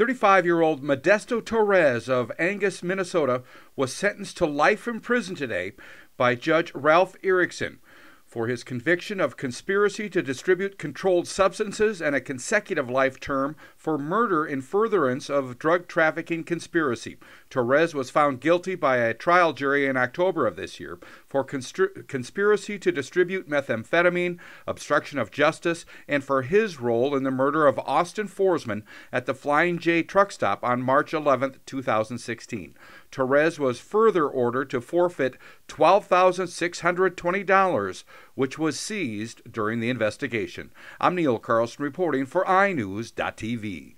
35 year old Modesto Torrez of Angus, Minnesota, was sentenced to life in prison today by Judge Ralph Erickson for his conviction of conspiracy to distribute controlled substances and a consecutive life term for murder in furtherance of drug trafficking conspiracy. Torrez was found guilty by a trial jury in October of this year for constri- conspiracy to distribute methamphetamine, obstruction of justice, and for his role in the murder of Austin Forsman at the Flying J truck stop on March 11, 2016. Torrez was further ordered to forfeit $12,620 which was seized during the investigation. I'm Neil Carlson reporting for iNewZ.TV.